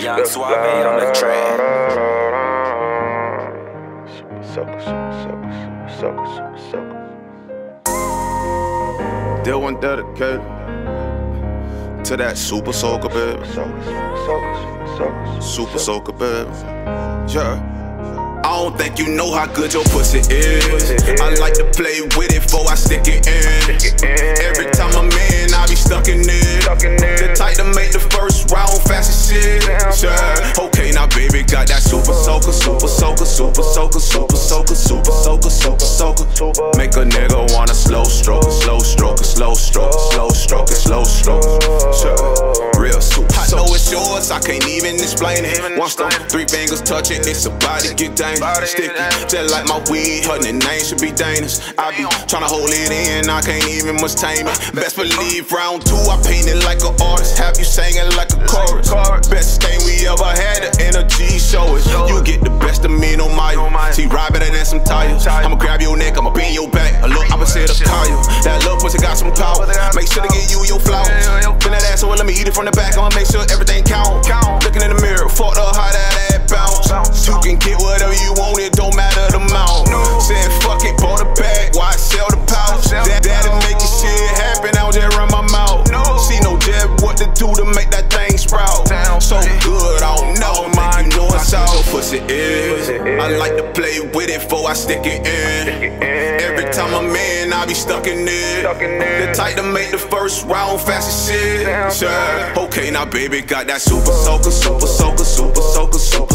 Young Suave on the track. Super soaker, super soaker, super soaker. Deal one dedicated to that super soaker, baby. Super soaker, baby. Yeah. I don't think you know how good your pussy is. I like to play with it before I stick it in. Super soaker, super soaker, super soaker, super soaker. Make a nigga wanna slow stroke, slow stroke, slow stroke, slow stroke, slow stroke. Real super. I know it's yours, I can't even explain it. One stone, three fingers touch it, it's about to get dangerous. Sticky, just like my weed, her name should be dangerous. I be tryna hold it in, I can't even much tame it. Best believe round two, I paint it like an artist. Have you singing like a chorus? Best I'ma grab your neck, I'ma bend your back. A little opposite of Kyle. That little pussy got some power. Make sure to get you your flowers. Bend that ass over, let me eat it from the back. I'ma make sure everything count. Looking in the mirror, fucked up how that ass bounce. You can get whatever you want, it don't matter the amount. Said fuck it, bought a bag, why sell the pouch? That that'll make your shit happen, I don't just run my mouth. See no jab, what to do to make that thing sprout. So good, I don't know, man. You know it's how pussy is. I like to play with it before I stick it in. Every time I'm in, I be stuck in it. The type to make the first round fast as shit. Yeah. Okay, now baby got that super soaker, super soaker, super soaker, super